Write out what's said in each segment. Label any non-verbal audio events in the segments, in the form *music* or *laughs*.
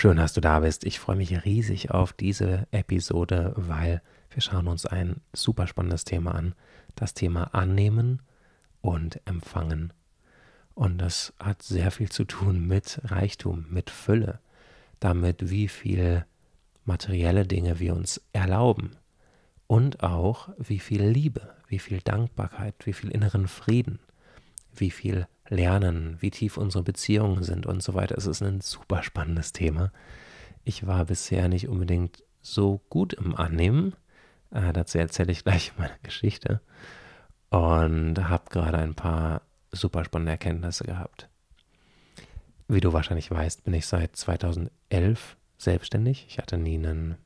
Schön, dass du da bist. Ich freue mich riesig auf diese Episode, weil wir schauen uns ein super spannendes Thema an. Das Thema Annehmen und Empfangen. Und das hat sehr viel zu tun mit Reichtum, mit Fülle, damit wie viel materielle Dinge wir uns erlauben und auch wie viel Liebe, wie viel Dankbarkeit, wie viel inneren Frieden, wie viel Lernen, wie tief unsere Beziehungen sind und so weiter. Es ist ein super spannendes Thema. Ich war bisher nicht unbedingt so gut im Annehmen. Äh, dazu erzähle ich gleich meine Geschichte. Und habe gerade ein paar super spannende Erkenntnisse gehabt. Wie du wahrscheinlich weißt, bin ich seit 2011 selbstständig. Ich hatte nie einen,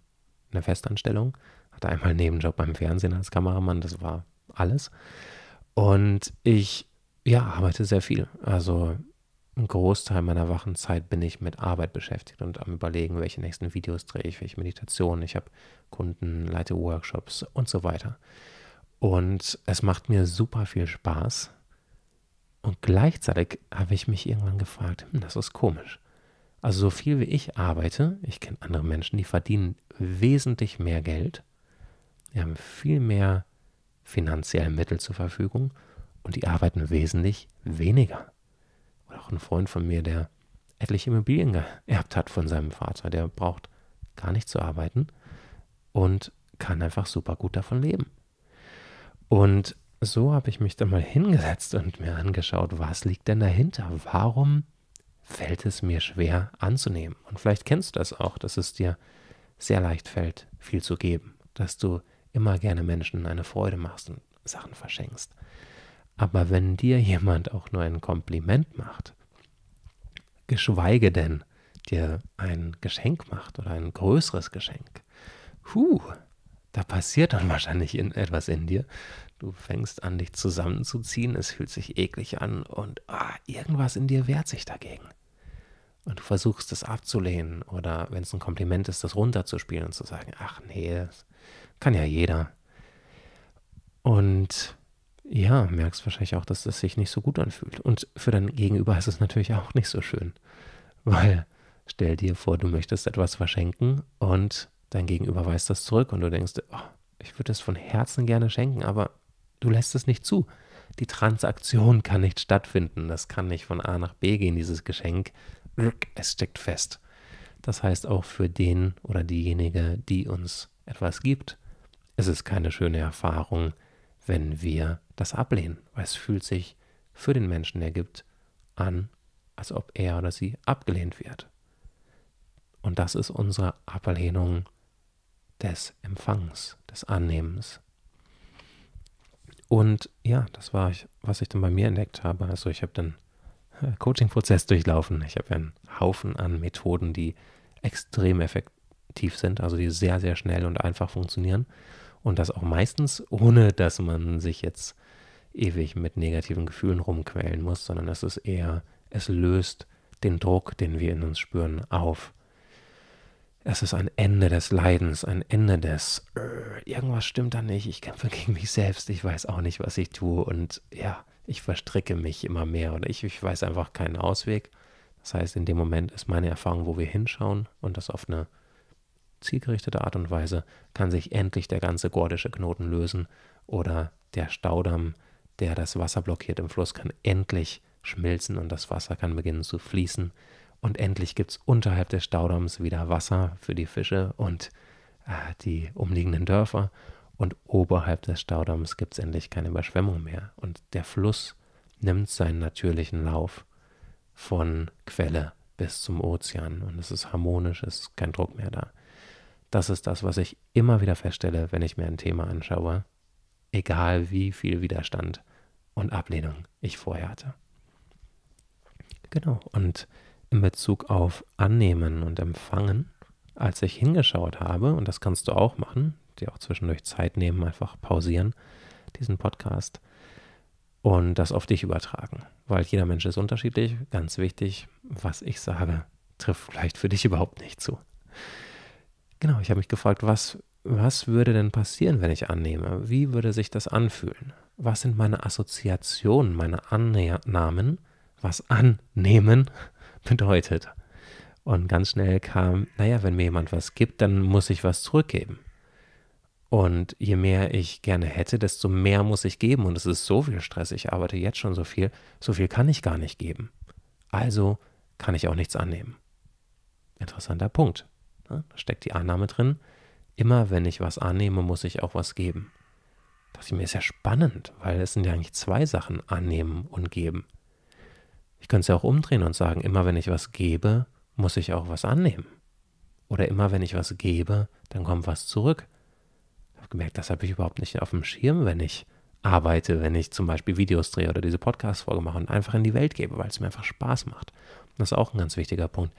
eine Festanstellung. Hatte einmal einen Nebenjob beim Fernsehen als Kameramann. Das war alles. Und ich ja, arbeite sehr viel. Also ein Großteil meiner wachen Zeit bin ich mit Arbeit beschäftigt und am Überlegen, welche nächsten Videos drehe ich, welche Meditationen. Ich habe Kunden, leite Workshops und so weiter. Und es macht mir super viel Spaß. Und gleichzeitig habe ich mich irgendwann gefragt, hm, das ist komisch. Also so viel wie ich arbeite, ich kenne andere Menschen, die verdienen wesentlich mehr Geld, die haben viel mehr finanzielle Mittel zur Verfügung und die arbeiten wesentlich weniger. Oder auch ein Freund von mir, der etliche Immobilien geerbt hat von seinem Vater, der braucht gar nicht zu arbeiten und kann einfach super gut davon leben. Und so habe ich mich dann mal hingesetzt und mir angeschaut, was liegt denn dahinter? Warum fällt es mir schwer anzunehmen? Und vielleicht kennst du das auch, dass es dir sehr leicht fällt, viel zu geben, dass du immer gerne Menschen eine Freude machst und Sachen verschenkst. Aber wenn dir jemand auch nur ein Kompliment macht, geschweige denn dir ein Geschenk macht oder ein größeres Geschenk, huh, da passiert dann wahrscheinlich in, etwas in dir. Du fängst an, dich zusammenzuziehen, es fühlt sich eklig an und ah, irgendwas in dir wehrt sich dagegen. Und du versuchst es abzulehnen oder wenn es ein Kompliment ist, das runterzuspielen und zu sagen, ach nee, kann ja jeder. Und ja, merkst wahrscheinlich auch, dass das sich nicht so gut anfühlt. Und für dein Gegenüber ist es natürlich auch nicht so schön. Weil stell dir vor, du möchtest etwas verschenken und dein Gegenüber weist das zurück und du denkst, oh, ich würde es von Herzen gerne schenken, aber du lässt es nicht zu. Die Transaktion kann nicht stattfinden. Das kann nicht von A nach B gehen, dieses Geschenk. Es steckt fest. Das heißt auch für den oder diejenige, die uns etwas gibt, es ist keine schöne Erfahrung, wenn wir das ablehnen, weil es fühlt sich für den Menschen, der gibt, an, als ob er oder sie abgelehnt wird. Und das ist unsere Ablehnung des Empfangs, des Annehmens. Und ja, das war, was ich dann bei mir entdeckt habe. Also ich habe den Coaching-Prozess durchlaufen. Ich habe einen Haufen an Methoden, die extrem effektiv sind, also die sehr, sehr schnell und einfach funktionieren. Und das auch meistens, ohne dass man sich jetzt ewig mit negativen Gefühlen rumquälen muss, sondern es ist eher, es löst den Druck, den wir in uns spüren, auf. Es ist ein Ende des Leidens, ein Ende des äh, irgendwas stimmt da nicht, ich kämpfe gegen mich selbst, ich weiß auch nicht, was ich tue und ja, ich verstricke mich immer mehr oder ich, ich weiß einfach keinen Ausweg. Das heißt, in dem Moment ist meine Erfahrung, wo wir hinschauen und das auf eine zielgerichtete Art und Weise kann sich endlich der ganze gordische Knoten lösen oder der Staudamm, der das Wasser blockiert im Fluss, kann endlich schmilzen und das Wasser kann beginnen zu fließen. Und endlich gibt es unterhalb des Staudamms wieder Wasser für die Fische und äh, die umliegenden Dörfer. Und oberhalb des Staudamms gibt es endlich keine Überschwemmung mehr. Und der Fluss nimmt seinen natürlichen Lauf von Quelle bis zum Ozean. Und es ist harmonisch, es ist kein Druck mehr da. Das ist das, was ich immer wieder feststelle, wenn ich mir ein Thema anschaue, egal wie viel Widerstand und Ablehnung ich vorher hatte. Genau, und in Bezug auf Annehmen und Empfangen, als ich hingeschaut habe, und das kannst du auch machen, dir auch zwischendurch Zeit nehmen, einfach pausieren, diesen Podcast und das auf dich übertragen, weil jeder Mensch ist unterschiedlich, ganz wichtig, was ich sage, trifft vielleicht für dich überhaupt nicht zu. Genau, ich habe mich gefragt, was, was würde denn passieren, wenn ich annehme? Wie würde sich das anfühlen? Was sind meine Assoziationen, meine Annahmen, was annehmen *laughs* bedeutet? Und ganz schnell kam, naja, wenn mir jemand was gibt, dann muss ich was zurückgeben. Und je mehr ich gerne hätte, desto mehr muss ich geben. Und es ist so viel Stress. Ich arbeite jetzt schon so viel. So viel kann ich gar nicht geben. Also kann ich auch nichts annehmen. Interessanter Punkt. Da steckt die Annahme drin. Immer wenn ich was annehme, muss ich auch was geben. Da dachte ich mir, ist ja spannend, weil es sind ja eigentlich zwei Sachen, annehmen und geben. Ich könnte es ja auch umdrehen und sagen, immer wenn ich was gebe, muss ich auch was annehmen. Oder immer wenn ich was gebe, dann kommt was zurück. Ich habe gemerkt, das habe ich überhaupt nicht auf dem Schirm, wenn ich arbeite, wenn ich zum Beispiel Videos drehe oder diese Podcast-Folge mache und einfach in die Welt gebe, weil es mir einfach Spaß macht. Das ist auch ein ganz wichtiger Punkt.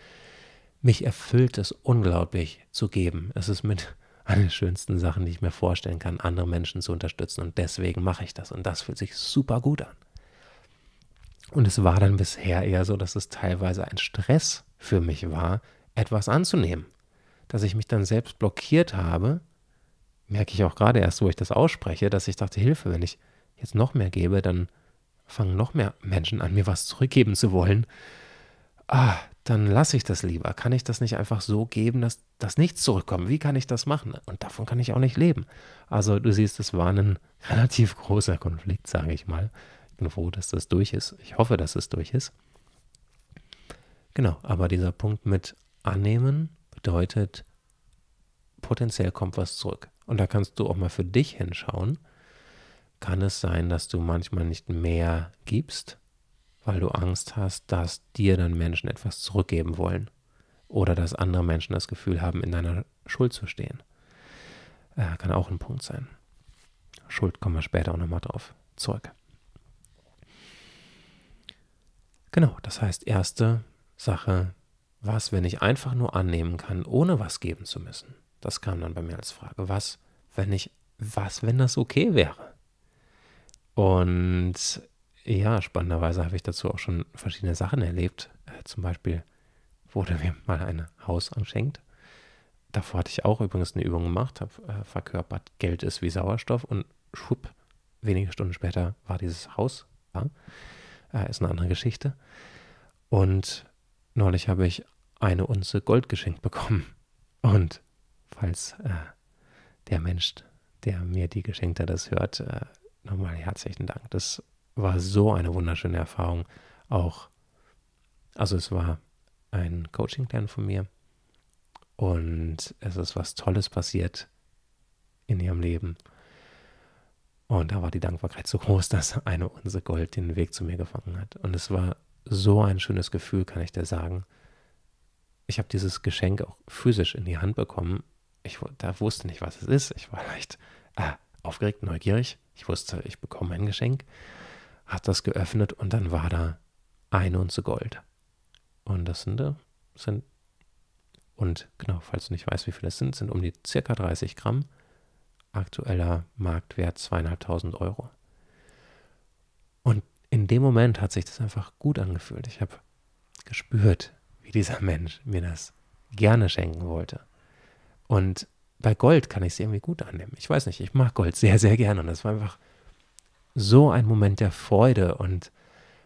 Mich erfüllt es unglaublich zu geben. Es ist mit *laughs* einer der schönsten Sachen, die ich mir vorstellen kann, andere Menschen zu unterstützen. Und deswegen mache ich das. Und das fühlt sich super gut an. Und es war dann bisher eher so, dass es teilweise ein Stress für mich war, etwas anzunehmen. Dass ich mich dann selbst blockiert habe, merke ich auch gerade erst, wo ich das ausspreche, dass ich dachte, Hilfe, wenn ich jetzt noch mehr gebe, dann fangen noch mehr Menschen an, mir was zurückgeben zu wollen. Ah, dann lasse ich das lieber. Kann ich das nicht einfach so geben, dass, dass nichts zurückkommt? Wie kann ich das machen? Und davon kann ich auch nicht leben. Also du siehst, es war ein *laughs* relativ großer Konflikt, sage ich mal. Ich bin froh, dass das durch ist. Ich hoffe, dass es durch ist. Genau, aber dieser Punkt mit annehmen bedeutet, potenziell kommt was zurück. Und da kannst du auch mal für dich hinschauen. Kann es sein, dass du manchmal nicht mehr gibst, weil du Angst hast, dass dir dann Menschen etwas zurückgeben wollen oder dass andere Menschen das Gefühl haben, in deiner Schuld zu stehen? Äh, kann auch ein Punkt sein. Schuld kommen wir später auch nochmal drauf zurück. Genau, das heißt, erste Sache, was, wenn ich einfach nur annehmen kann, ohne was geben zu müssen? Das kam dann bei mir als Frage. Was, wenn ich, was, wenn das okay wäre? Und ja, spannenderweise habe ich dazu auch schon verschiedene Sachen erlebt. Äh, zum Beispiel wurde mir *laughs* mal ein Haus anschenkt. Davor hatte ich auch übrigens eine Übung gemacht, habe äh, verkörpert, Geld ist wie Sauerstoff und schwupp, wenige Stunden später war dieses Haus da. Äh, ist eine andere Geschichte. Und neulich habe ich eine Unze Gold geschenkt bekommen. *laughs* Und falls äh, der Mensch, der mir die Geschenkte das hört, äh, nochmal herzlichen Dank. Das war so eine wunderschöne Erfahrung. Auch, also es war ein Coaching-Plan von mir und es ist was Tolles passiert in ihrem Leben. Und da war die Dankbarkeit so groß, *laughs* dass eine Unse Gold den Weg zu mir gefangen hat. Und es war so ein schönes Gefühl, kann ich dir sagen. Ich habe dieses Geschenk auch physisch in die Hand bekommen. Ich da wusste nicht, was es ist. Ich war leicht äh, aufgeregt, neugierig. Ich wusste, ich bekomme ein Geschenk. Hat das geöffnet und dann war da eine Unze Gold. Und das sind, äh, sind und genau, falls du nicht weißt, wie viele es sind, sind um die circa 30 Gramm. Aktueller Marktwert zweieinhalbtausend Euro. Und in dem Moment hat sich das einfach gut angefühlt. Ich habe gespürt, wie dieser Mensch mir das gerne schenken wollte. Und bei Gold kann ich es irgendwie gut annehmen. Ich weiß nicht, ich mag Gold sehr, sehr gerne. Und das war einfach so ein Moment der Freude und,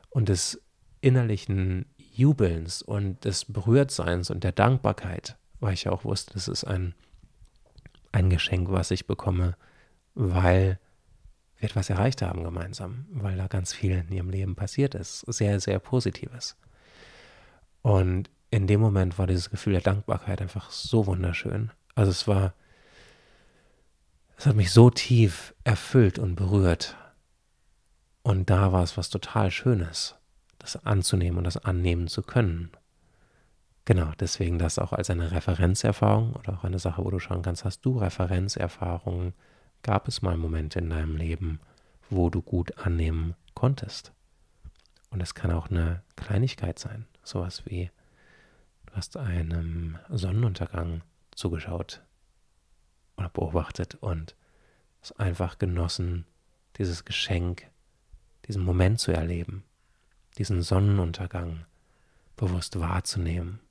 und des innerlichen Jubelns und des Berührtseins und der Dankbarkeit, weil ich auch wusste, das ist ein, ein Geschenk, was ich bekomme, weil wir etwas erreicht haben gemeinsam, weil da ganz viel in ihrem Leben passiert ist. Sehr, sehr Positives. Und in dem Moment war dieses Gefühl der Dankbarkeit einfach so wunderschön. Also es war, es hat mich so tief erfüllt und berührt. Und da war es was total Schönes, das anzunehmen und das annehmen zu können. Genau, deswegen das auch als eine Referenzerfahrung oder auch eine Sache, wo du schauen kannst, hast du Referenzerfahrungen Gab es mal Momente in deinem Leben, wo du gut annehmen konntest? Und es kann auch eine Kleinigkeit sein, sowas wie du hast einem Sonnenuntergang zugeschaut oder beobachtet und es einfach genossen, dieses Geschenk, diesen Moment zu erleben, diesen Sonnenuntergang bewusst wahrzunehmen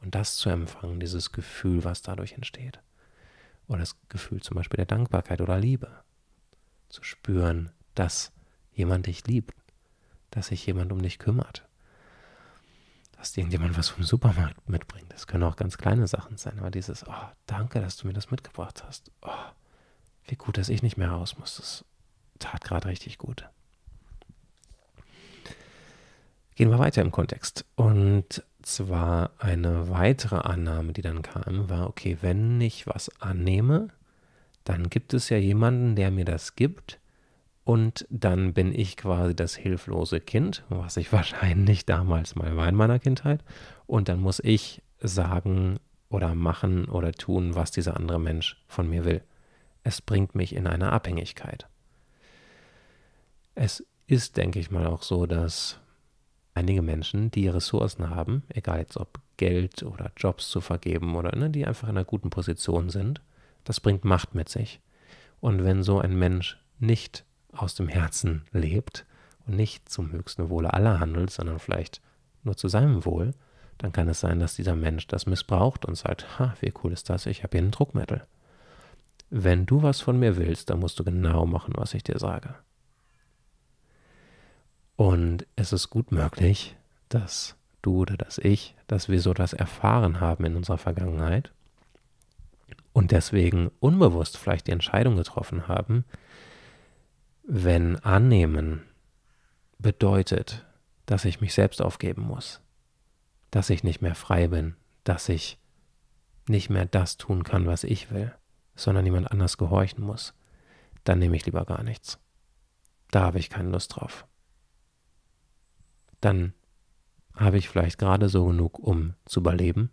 und das zu empfangen, dieses Gefühl, was dadurch entsteht oder das Gefühl zum Beispiel der Dankbarkeit oder Liebe. Zu spüren, dass jemand dich liebt, dass sich jemand um dich kümmert. dass irgendjemand was vom Supermarkt mitbringt. Das können auch ganz kleine Sachen sein, aber dieses, oh, danke, dass du mir das mitgebracht hast. Oh, wie gut, dass ich nicht mehr raus muss. Das tat gerade richtig gut. Gehen wir weiter im Kontext. Und zwar eine weitere Annahme, die dann kam, war, okay, wenn ich was annehme, dann gibt es ja jemanden, der mir das gibt. Und dann bin ich quasi das hilflose Kind, was ich *laughs* wahrscheinlich damals mal war in meiner Kindheit. Und dann muss ich sagen oder machen oder tun, was dieser andere Mensch von mir will. Es bringt mich in eine Abhängigkeit. Es ist, denke ich mal, auch so, dass einige Menschen, die Ressourcen haben, egal jetzt ob Geld oder Jobs zu vergeben oder ne, die einfach in einer guten Position sind, das bringt Macht mit sich. Und wenn so ein Mensch nicht aus dem Herzen lebt und nicht zum höchsten Wohle aller handelt, sondern vielleicht nur zu seinem Wohl, dann kann es sein, dass dieser Mensch das missbraucht und sagt, ha, wie cool ist das, ich habe hier ein Druckmittel. Wenn du was von mir willst, dann musst du genau machen, was ich dir sage. Und es ist gut möglich, dass du oder dass ich, dass wir so das erfahren haben in unserer Vergangenheit und deswegen unbewusst vielleicht die Entscheidung getroffen haben, wenn annehmen bedeutet, dass ich mich selbst aufgeben muss, dass ich nicht mehr frei bin, dass ich nicht mehr das tun kann, was ich will, sondern jemand anders gehorchen muss, dann nehme ich lieber gar nichts. Da habe ich keine Lust drauf. Dann habe ich vielleicht gerade so genug, um zu überleben.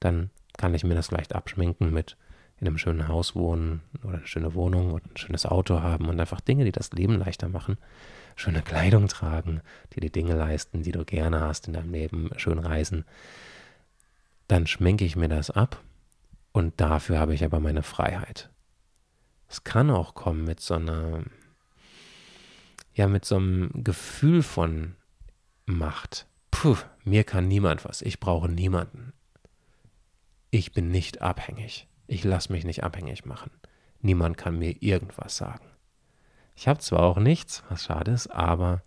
Dann kann ich mir das vielleicht abschminken mit in einem schönen Haus wohnen oder eine schöne Wohnung oder ein schönes Auto haben und einfach Dinge, die das Leben leichter machen. Schöne Kleidung tragen, die die Dinge leisten, die du gerne hast in deinem Leben, schön reisen. Dann schminke ich mir das ab und dafür habe ich aber meine Freiheit. Es kann auch kommen mit so einer, ja, mit so einem Gefühl von Macht. Puh, mir kann niemand was. Ich brauche niemanden. Ich bin nicht abhängig. Ich lasse mich nicht abhängig machen. Niemand kann mir irgendwas sagen. Ich habe zwar auch nichts, was schade ist, aber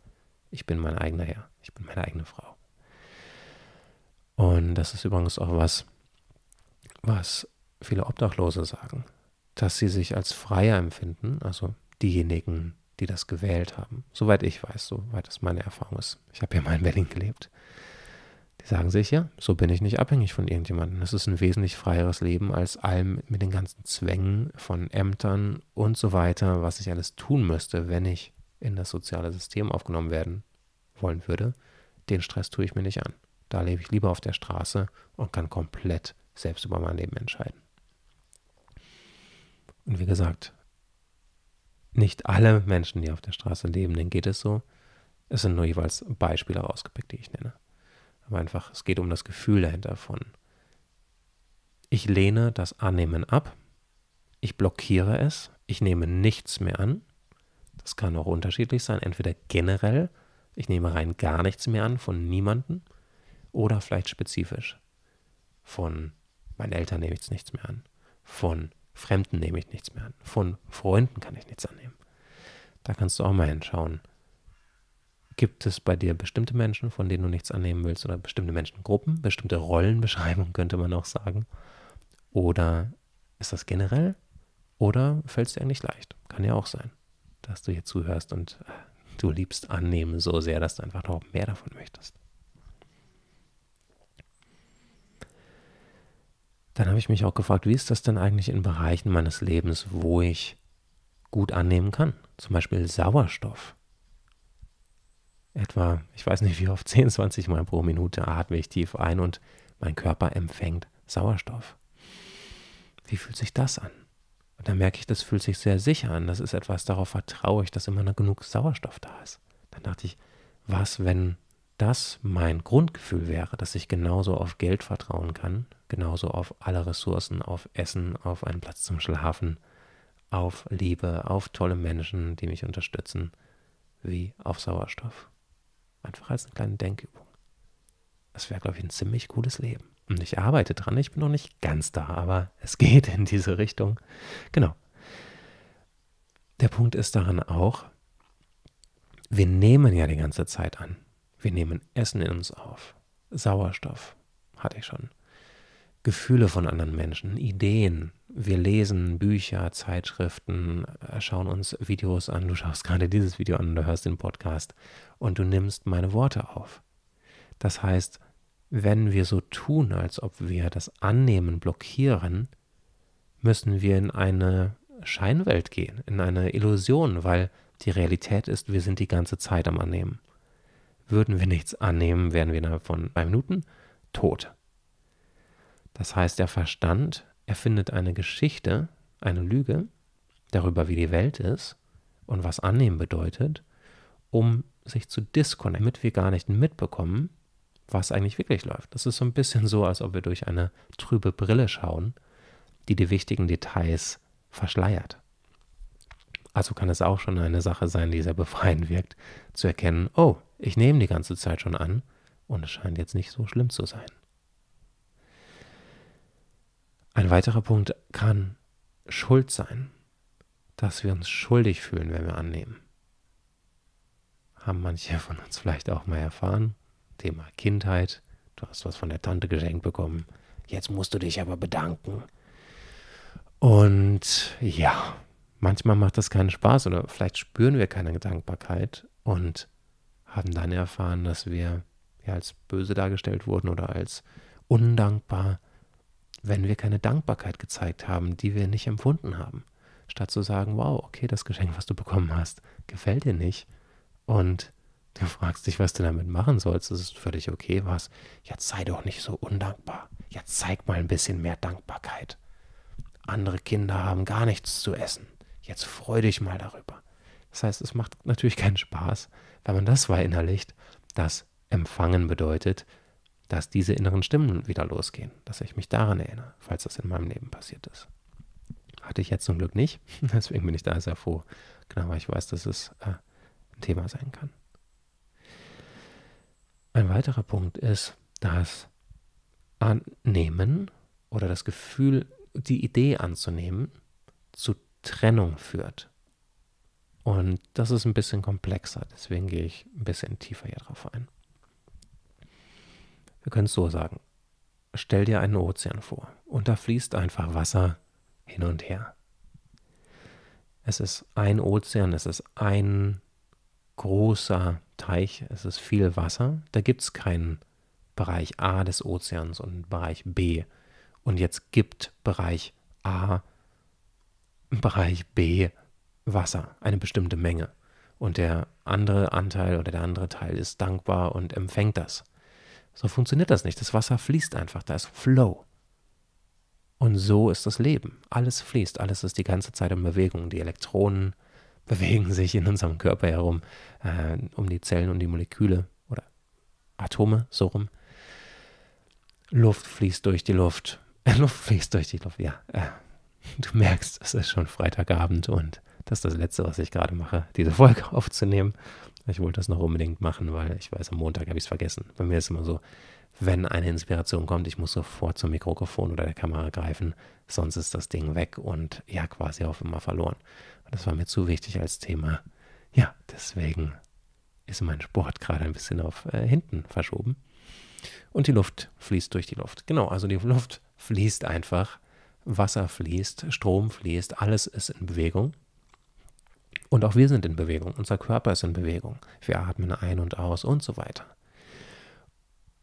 ich bin mein eigener Herr. Ich bin meine eigene Frau. Und das ist übrigens auch was, was viele Obdachlose sagen, dass sie sich als freier empfinden, also diejenigen, die das gewählt haben. Soweit ich weiß, soweit das meine Erfahrung ist. Ich habe ja mal in Berlin gelebt. Die sagen sich, ja, so bin ich nicht abhängig von irgendjemandem. Das ist ein wesentlich freieres Leben als allem mit den ganzen Zwängen von Ämtern und so weiter, was ich alles tun müsste, wenn ich in das soziale System aufgenommen werden wollen würde. Den Stress tue ich mir nicht an. Da lebe ich lieber auf der Straße und kann komplett selbst über mein Leben entscheiden. Und wie gesagt, nicht alle Menschen, die auf der Straße leben, denen geht es so. Es sind nur jeweils Beispiele rausgepickt, die ich nenne. Aber einfach, es geht um das Gefühl dahinter von, ich lehne das Annehmen ab, ich blockiere es, ich nehme nichts mehr an. Das kann auch unterschiedlich sein, entweder generell, ich nehme rein gar nichts mehr an von niemandem oder vielleicht spezifisch. Von meinen Eltern nehme ich nichts mehr an, von Fremden nehme ich nichts mehr an, von Freunden kann ich nichts annehmen. Da kannst du auch mal hinschauen, Gibt es bei dir bestimmte Menschen, von denen du nichts annehmen willst, oder bestimmte Menschengruppen, bestimmte Rollenbeschreibungen, *laughs* könnte man auch sagen? Oder ist das generell? Oder fällt es dir eigentlich leicht? Kann ja auch sein, dass du hier zuhörst und äh, du liebst annehmen so sehr, dass du einfach noch mehr davon möchtest. Dann habe ich mich auch gefragt, wie ist das denn eigentlich in Bereichen meines Lebens, wo ich gut annehmen kann? Zum Beispiel Sauerstoff etwa, ich weiß nicht wie oft, *laughs* 10, 20 Mal pro Minute atme ich tief ein und mein Körper empfängt Sauerstoff. Wie fühlt sich das an? Und dann merke ich, das fühlt sich sehr sicher an. Das ist etwas, darauf vertraue ich, dass immer noch genug Sauerstoff da ist. Dann dachte ich, was, wenn das mein Grundgefühl wäre, dass ich genauso auf Geld vertrauen kann, genauso auf alle Ressourcen, auf Essen, auf einen Platz zum Schlafen, auf Liebe, auf tolle Menschen, die mich unterstützen, wie auf Sauerstoff. Einfach als eine kleine Denkübung. Das wäre, glaube ich, ein ziemlich cooles Leben. Und ich arbeite dran. Ich bin noch nicht ganz da, aber es geht in diese Richtung. Genau. Der Punkt ist daran auch, wir nehmen ja die ganze Zeit an. Wir nehmen Essen in uns auf. Sauerstoff, hatte ich schon. Gefühle von anderen Menschen, Ideen. Wir lesen Bücher, Zeitschriften, schauen uns Videos an. Du schaust gerade dieses Video an, du hörst den Podcast und du nimmst meine Worte auf. Das heißt, wenn wir so tun, als ob wir das Annehmen blockieren, müssen wir in eine Scheinwelt gehen, in eine Illusion, weil die Realität ist, wir sind die ganze Zeit am Annehmen. Würden wir nichts annehmen, wären wir innerhalb von drei Minuten tot. Das heißt, der Verstand erfindet eine Geschichte, eine Lüge darüber, wie die Welt ist und was annehmen bedeutet, um sich zu disconnecten, damit wir gar nicht mitbekommen, was eigentlich wirklich läuft. Das ist so ein bisschen so, als ob wir durch eine trübe Brille schauen, die die wichtigen Details verschleiert. Also kann es auch schon eine Sache sein, die sehr befreiend wirkt, zu erkennen, oh, ich nehme die ganze Zeit schon an und es scheint jetzt nicht so schlimm zu sein. Ein weiterer Punkt kann Schuld sein, dass wir uns schuldig fühlen, wenn wir annehmen. Haben manche von uns vielleicht auch mal erfahren. Thema Kindheit. Du hast was von der Tante geschenkt bekommen. Jetzt musst du dich aber bedanken. Und ja, manchmal macht das keinen Spaß oder vielleicht spüren wir keine Dankbarkeit und haben dann erfahren, dass wir ja als böse dargestellt wurden oder als undankbar wenn wir keine Dankbarkeit gezeigt haben, die wir nicht empfunden haben. Statt zu sagen, wow, okay, das Geschenk, was du bekommen hast, gefällt dir nicht. Und du fragst dich, was du damit machen sollst. Das ist völlig okay, was. Jetzt sei doch nicht so undankbar. Jetzt zeig mal ein bisschen mehr Dankbarkeit. Andere Kinder haben gar nichts zu essen. Jetzt freu dich mal darüber. Das heißt, es macht natürlich keinen Spaß, wenn man das verinnerlicht, dass Empfangen bedeutet, dass diese inneren Stimmen wieder losgehen, dass ich mich daran erinnere, falls das in meinem Leben passiert ist. Hatte ich jetzt zum Glück nicht, *laughs* deswegen bin ich da sehr froh, genau, weil ich weiß, dass es äh, ein Thema sein kann. Ein weiterer Punkt ist, dass Annehmen oder das Gefühl, die Idee anzunehmen, zu Trennung führt. Und das ist ein bisschen komplexer, deswegen gehe ich ein bisschen tiefer hier drauf ein. Wir können es so sagen. Stell dir einen Ozean vor und da fließt einfach Wasser hin und her. Es ist ein Ozean, es ist ein großer Teich, es ist viel Wasser. Da gibt es keinen Bereich A des Ozeans und Bereich B. Und jetzt gibt Bereich A, Bereich B Wasser, eine bestimmte Menge. Und der andere Anteil oder der andere Teil ist dankbar und empfängt das. So funktioniert das nicht. Das Wasser fließt einfach, da ist Flow. Und so ist das Leben. Alles fließt, alles ist die ganze Zeit in Bewegung. Die Elektronen *laughs* bewegen sich in unserem Körper herum, äh, um die Zellen und die Moleküle oder Atome, so rum. Luft fließt durch die Luft. *laughs* Luft fließt durch die Luft, ja. Äh, *laughs* du merkst, es ist schon Freitagabend und das ist das Letzte, was ich gerade mache, diese Folge *laughs* aufzunehmen. Ich wollte das noch unbedingt machen, weil ich weiß, am Montag habe ich es vergessen. Bei mir ist immer so, wenn eine Inspiration kommt, ich muss sofort zum Mikrofon oder der Kamera greifen, sonst ist das Ding weg und ja, quasi auf immer verloren. Das war mir zu wichtig als Thema. Ja, deswegen ist mein Sport gerade ein bisschen auf äh, hinten verschoben. Und die Luft fließt durch die Luft. Genau, also die Luft fließt einfach, Wasser fließt, Strom fließt, alles ist in Bewegung. Und auch wir sind in Bewegung, unser Körper ist in Bewegung. Wir atmen ein und aus und so weiter.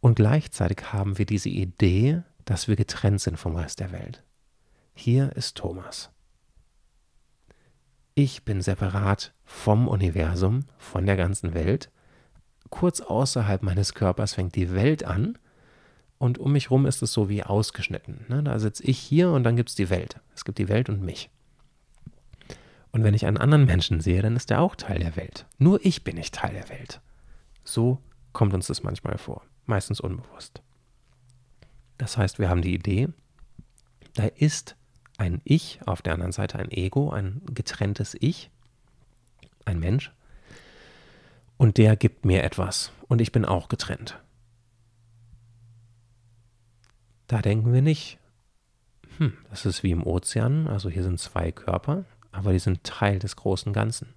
Und gleichzeitig haben wir diese Idee, dass wir getrennt sind vom Rest der Welt. Hier ist Thomas. Ich bin separat vom Universum, von der ganzen Welt. Kurz außerhalb meines Körpers fängt die Welt an und um mich herum ist es so wie ausgeschnitten. Ne? Da sitze ich hier und dann gibt es die Welt. Es gibt die Welt und mich. Und wenn ich einen anderen Menschen sehe, dann ist er auch Teil der Welt. Nur ich bin nicht Teil der Welt. So kommt uns das manchmal vor, meistens unbewusst. Das heißt, wir haben die Idee, da ist ein Ich, auf der anderen Seite ein Ego, ein getrenntes Ich, ein Mensch, und der gibt mir etwas und ich bin auch getrennt. Da denken wir nicht, hm, das ist wie im Ozean, also hier sind zwei Körper, aber die sind Teil des großen Ganzen.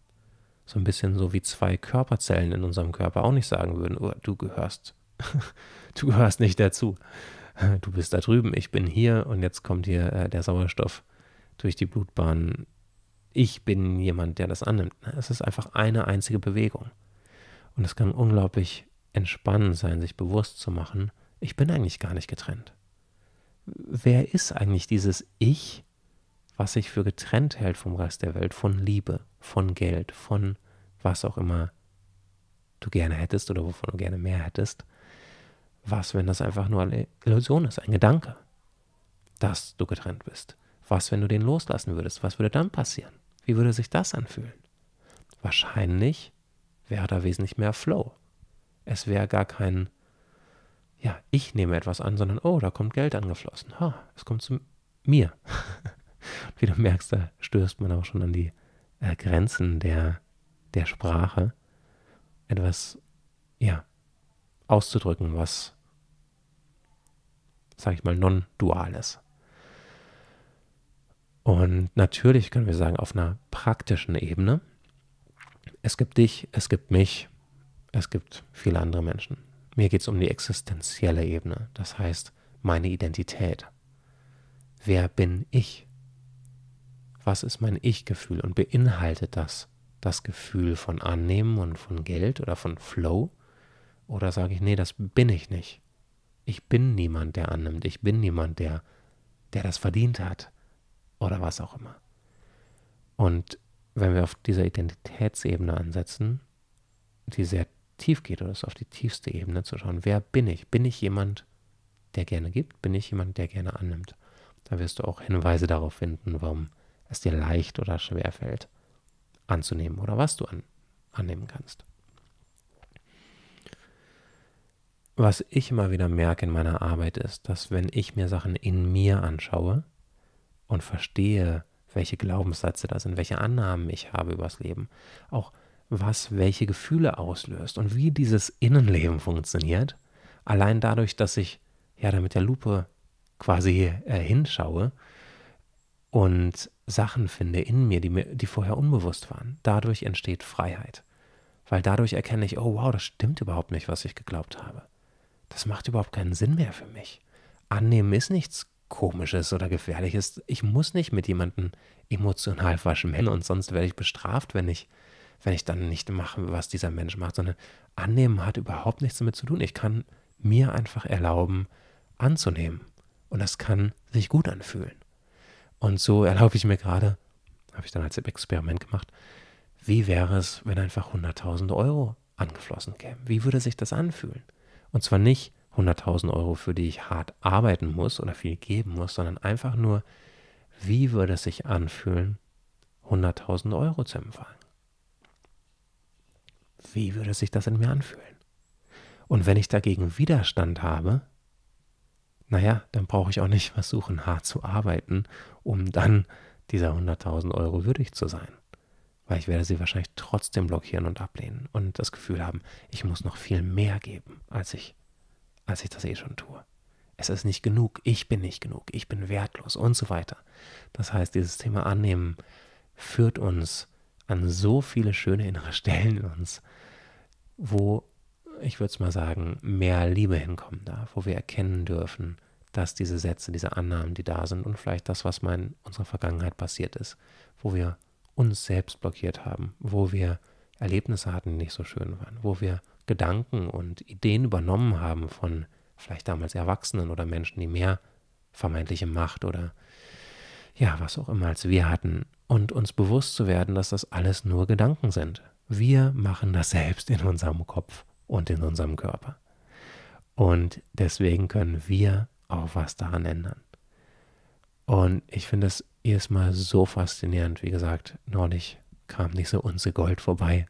So ein bisschen so wie zwei Körperzellen in unserem Körper auch nicht sagen würden, oh, du gehörst *laughs* du gehörst nicht dazu. Du bist da drüben, ich bin hier und jetzt kommt hier äh, der Sauerstoff durch die Blutbahn. Ich bin jemand, der das annimmt. Es ist einfach eine einzige Bewegung. Und es kann unglaublich entspannend sein, sich bewusst zu machen, ich bin eigentlich gar nicht getrennt. Wer ist eigentlich dieses Ich, was sich für getrennt hält vom Rest der Welt, von Liebe, von Geld, von was auch immer du gerne hättest oder wovon du gerne mehr hättest? Was, wenn das einfach nur eine Illusion ist, ein Gedanke, dass du getrennt bist? Was, wenn du den loslassen würdest? Was würde dann passieren? Wie würde sich das anfühlen? Wahrscheinlich wäre da wesentlich mehr Flow. Es wäre gar kein, ja, ich nehme etwas an, sondern, oh, da kommt Geld angeflossen. Ha, es kommt zu mir. *laughs* Wie du merkst, da stößt man auch schon an die äh, Grenzen der, der Sprache. Etwas, ja, auszudrücken, was, sag ich mal, non-dual ist. Und natürlich können wir sagen, auf einer praktischen Ebene, es gibt dich, es gibt mich, es gibt viele andere Menschen. Mir geht es um die existenzielle Ebene, das heißt meine Identität. Wer bin ich? Was ist mein Ich-Gefühl und beinhaltet das das Gefühl von Annehmen und von Geld oder von Flow? Oder sage ich, nee, das bin ich nicht. Ich bin niemand, der annimmt. Ich bin niemand, der, der das verdient hat. Oder was auch immer. Und wenn wir auf dieser Identitätsebene ansetzen, die sehr tief geht, oder es auf die tiefste Ebene zu schauen, wer bin ich? Bin ich jemand, der gerne gibt? Bin ich jemand, der gerne annimmt? Da wirst du auch Hinweise darauf finden, warum es dir leicht oder schwer fällt, anzunehmen oder was du an, annehmen kannst. Was ich immer wieder merke in meiner Arbeit ist, dass wenn ich mir Sachen in mir anschaue und verstehe, welche Glaubenssätze da sind, welche Annahmen ich habe übers Leben, auch was welche Gefühle auslöst und wie dieses Innenleben funktioniert, allein dadurch, dass ich ja da mit der Lupe quasi äh, hinschaue und Sachen finde in mir, die mir, die vorher unbewusst waren. Dadurch entsteht Freiheit. Weil dadurch erkenne ich, oh wow, das stimmt überhaupt nicht, was ich geglaubt habe. Das macht überhaupt keinen Sinn mehr für mich. Annehmen ist nichts Komisches oder Gefährliches. Ich muss nicht mit jemandem emotional *laughs* verschmelzen und sonst werde ich bestraft, wenn ich wenn ich dann nicht mache, was dieser Mensch macht, sondern annehmen hat überhaupt nichts damit zu tun. Ich kann mir einfach erlauben, anzunehmen. Und das kann sich gut anfühlen. Und so erlaube ich mir gerade, habe ich dann als Experiment gemacht, wie wäre es, wenn einfach 100.000 Euro angeflossen kämen? Wie würde sich das anfühlen? Und zwar nicht 100.000 Euro, für die ich hart arbeiten muss oder viel geben muss, sondern einfach nur, wie würde es sich anfühlen, 100.000 Euro zu empfangen? Wie würde sich das in mir anfühlen? Und wenn ich dagegen Widerstand habe, naja, dann brauche ich auch nicht versuchen, hart zu arbeiten, um dann dieser 100.000 Euro würdig zu sein. Weil ich werde sie wahrscheinlich trotzdem blockieren und ablehnen und das Gefühl haben, ich muss noch viel mehr geben, als ich, als ich das eh schon tue. Es ist nicht genug, ich bin nicht genug, ich bin wertlos und so weiter. Das heißt, dieses Thema Annehmen führt uns an so viele schöne innere Stellen in uns, wo, ich würde es mal sagen, mehr Liebe hinkommen darf, wo wir erkennen dürfen, dass diese Sätze, diese Annahmen, die da sind und vielleicht das, was mal in unserer Vergangenheit passiert ist, wo wir uns selbst blockiert haben, wo wir Erlebnisse hatten, die nicht so schön waren, wo wir Gedanken und Ideen übernommen haben von vielleicht damals Erwachsenen oder Menschen, die mehr vermeintliche Macht oder ja, was auch immer als wir hatten und uns bewusst zu werden, dass das alles nur Gedanken sind. Wir machen das selbst in unserem Kopf und in unserem Körper. Und deswegen können wir auch was daran ändern. Und ich finde es jedes Mal so faszinierend. Wie gesagt, neulich kam diese Unze Gold vorbei.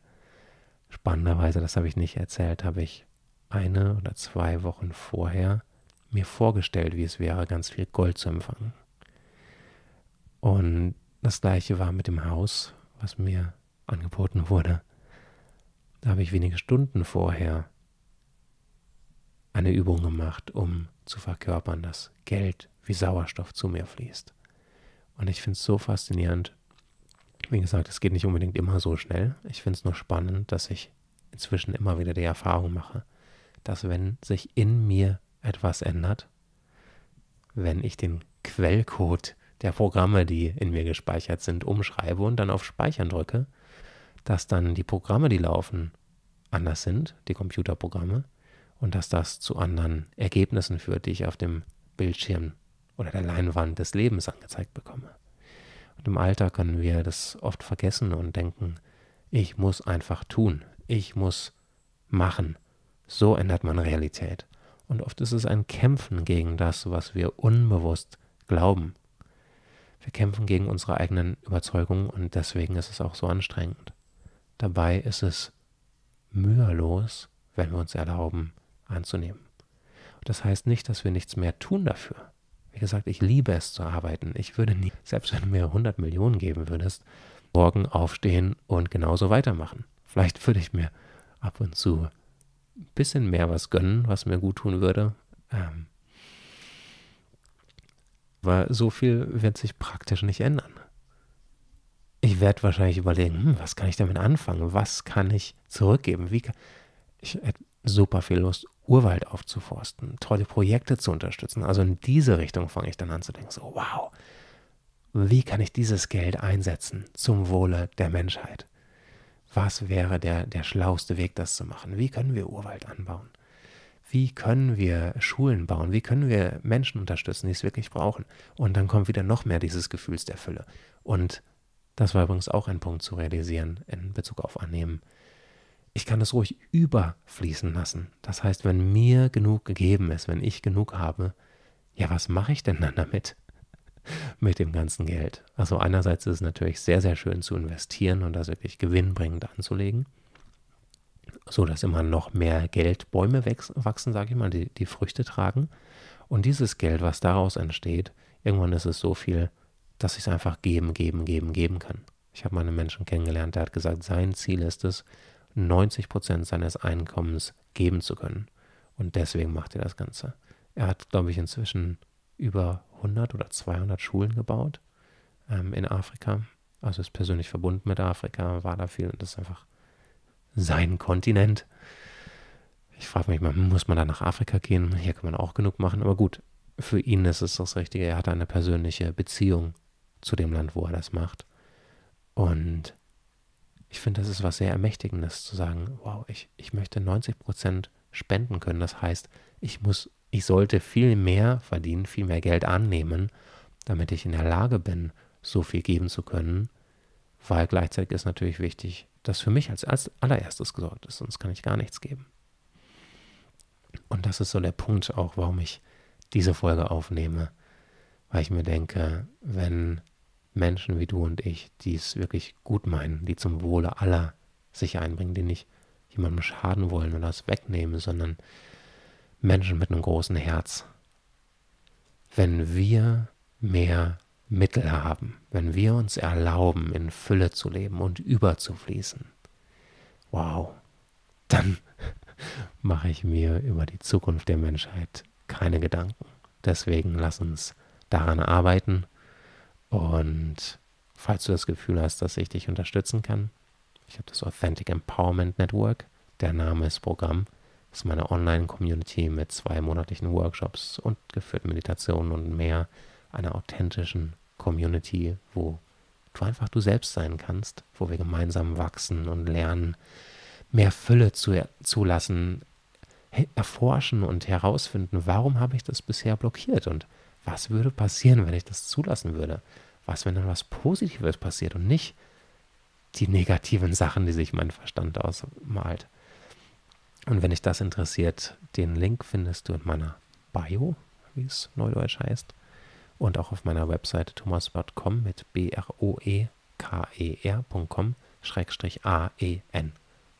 Spannenderweise, das habe ich nicht erzählt, habe ich eine oder zwei Wochen vorher mir vorgestellt, wie es wäre, ganz viel Gold zu empfangen. Und das gleiche war mit dem Haus, was mir angeboten wurde. Da habe ich wenige Stunden vorher eine Übung gemacht, um zu verkörpern, dass Geld wie Sauerstoff zu mir fließt. Und ich finde es so faszinierend. Wie gesagt, es geht nicht unbedingt immer so schnell. Ich finde es nur spannend, dass ich inzwischen immer wieder die Erfahrung mache, dass wenn sich in mir etwas ändert, wenn ich den Quellcode der Programme, die in mir gespeichert sind, umschreibe und dann auf Speichern drücke, dass dann die Programme, die laufen, anders sind, die Computerprogramme, und dass das zu anderen Ergebnissen führt, die ich auf dem Bildschirm oder der Leinwand des Lebens angezeigt bekomme. Und im Alter können wir das oft vergessen und denken, ich muss einfach tun, ich muss machen. So ändert man Realität. Und oft ist es ein Kämpfen gegen das, was wir unbewusst glauben. Wir kämpfen gegen unsere eigenen Überzeugungen und deswegen ist es auch so anstrengend. Dabei ist es mühelos, wenn wir uns erlauben, anzunehmen. Das heißt nicht, dass wir nichts mehr tun dafür. Wie gesagt, ich liebe es zu arbeiten. Ich würde nie, selbst wenn du mir 100 Millionen geben würdest, morgen aufstehen und genauso weitermachen. Vielleicht würde ich mir ab und zu ein bisschen mehr was gönnen, was mir gut tun würde. Ähm, aber so viel wird sich praktisch nicht ändern. Ich werde wahrscheinlich überlegen, hm, was kann ich damit anfangen? Was kann ich zurückgeben? Wie kann, ich hätte super viel Lust, Urwald aufzuforsten, tolle Projekte zu unterstützen. Also in diese Richtung fange ich dann an zu denken, so wow, wie kann ich dieses Geld einsetzen zum Wohle der Menschheit? Was wäre der, der schlauste Weg, das zu machen? Wie können wir Urwald anbauen? Wie können wir Schulen bauen? Wie können wir Menschen unterstützen, die es wirklich brauchen? Und dann kommt wieder noch mehr dieses Gefühls der Fülle. Und das war übrigens auch ein Punkt zu realisieren in Bezug auf Annehmen ich kann es ruhig überfließen lassen. Das heißt, wenn mir genug gegeben ist, wenn ich genug habe, ja, was mache ich denn dann damit? *laughs* Mit dem ganzen Geld. Also einerseits ist es natürlich sehr, sehr schön zu investieren und das wirklich gewinnbringend anzulegen, so dass immer noch mehr Geldbäume wachsen, sage ich mal, die, die Früchte tragen. Und dieses Geld, was daraus entsteht, irgendwann ist es so viel, dass ich es einfach geben, geben, geben, geben kann. Ich habe mal einen Menschen kennengelernt, der hat gesagt, sein Ziel ist es, 90 Prozent seines Einkommens geben zu können. Und deswegen macht er das Ganze. Er hat, glaube ich, inzwischen über 100 oder 200 Schulen gebaut ähm, in Afrika. Also ist persönlich verbunden mit Afrika, war da viel. Das ist einfach sein Kontinent. Ich frage mich mal, muss man da nach Afrika gehen? Hier kann man auch genug machen. Aber gut, für ihn ist es das Richtige. Er hat eine persönliche Beziehung zu dem Land, wo er das macht. Und ich finde, das ist was sehr Ermächtigendes zu sagen, wow, ich, ich möchte 90 Prozent spenden können. Das heißt, ich muss, ich sollte viel mehr verdienen, viel mehr Geld annehmen, damit ich in der Lage bin, so viel geben zu können, weil gleichzeitig ist natürlich wichtig, dass für mich als, als allererstes gesorgt ist, sonst kann ich gar nichts geben. Und das ist so der Punkt auch, warum ich diese Folge aufnehme, weil ich mir denke, wenn Menschen wie du und ich, die es wirklich gut meinen, die zum Wohle aller sich einbringen, die nicht jemandem schaden wollen oder es wegnehmen, sondern Menschen mit einem großen Herz. Wenn wir mehr Mittel haben, wenn wir uns erlauben, in Fülle zu leben und überzufließen, wow, dann *laughs* mache ich mir über die Zukunft der Menschheit keine Gedanken. Deswegen lass uns daran arbeiten und falls du das Gefühl hast, dass ich dich unterstützen kann, ich habe das Authentic Empowerment Network. Der Name ist Programm. Das ist meine Online-Community mit zwei monatlichen Workshops und geführten Meditationen und mehr. Einer authentischen Community, wo du einfach du selbst sein kannst, wo wir gemeinsam wachsen und lernen, mehr Fülle zu, zulassen, erforschen und herausfinden, warum habe ich das bisher blockiert und was würde passieren, wenn ich das zulassen würde? Was, wenn dann was Positives passiert und nicht die negativen Sachen, die sich mein Verstand ausmalt? Und wenn dich das interessiert, den Link findest du in meiner Bio, wie es neudeutsch heißt, und auch auf meiner Webseite thomas.com mit b-r-o-e-k-e-r.com schrägstrich A-E-N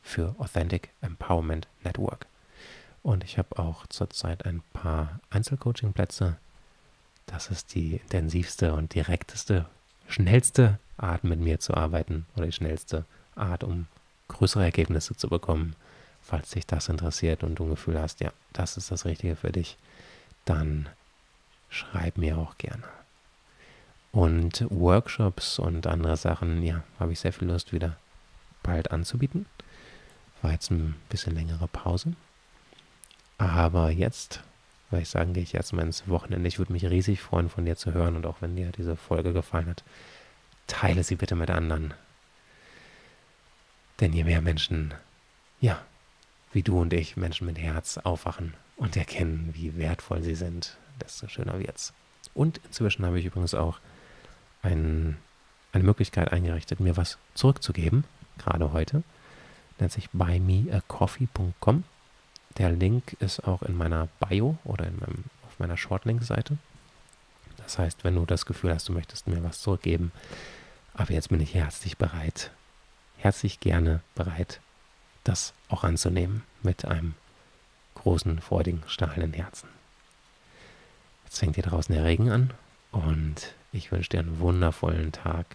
für Authentic Empowerment Network. Und ich habe auch zurzeit ein paar Einzelcoaching-Plätze das ist die intensivste und direkteste, schnellste Art, mit mir zu arbeiten oder die schnellste Art, um größere Ergebnisse zu bekommen. Falls dich das interessiert und du ein Gefühl hast, ja, das ist das Richtige für dich, dann schreib mir auch gerne. Und Workshops und andere Sachen, ja, habe ich sehr viel Lust wieder bald anzubieten. War jetzt ein bisschen längere Pause. Aber jetzt, weil ich sagen, gehe ich jetzt mal ins Wochenende. Ich würde mich riesig freuen, von dir zu hören und auch wenn dir diese Folge gefallen hat, teile sie bitte mit anderen. Denn je mehr Menschen, ja, wie du und ich, Menschen mit Herz aufwachen und erkennen, wie wertvoll sie sind, desto schöner wird's. Und inzwischen habe ich übrigens auch ein, eine Möglichkeit eingerichtet, mir was zurückzugeben, gerade heute. Nennt sich buymeacoffee.com. Der Link ist auch in meiner Bio oder in meinem, auf meiner Shortlink-Seite. Das heißt, wenn du das Gefühl hast, du möchtest mir was zurückgeben, aber jetzt bin ich herzlich bereit, herzlich gerne bereit, das auch anzunehmen mit einem großen, freudigen, strahlenden Herzen. Jetzt fängt hier draußen der Regen an und ich wünsche dir einen wundervollen Tag.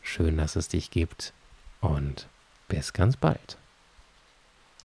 Schön, dass es dich gibt und bis ganz bald.